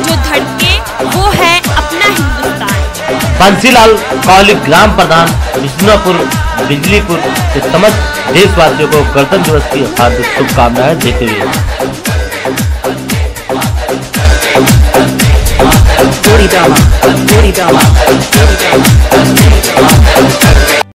जो धड़के वो है अपना हिंदुस्तान। बंसीलाल कौली ग्राम प्रधान विष्णुपुर बिजलीपुर ऐसी समस्त देशवासियों को गणतंत्र दिवस की हार्दिक शुभकामनाएँ देते हुए।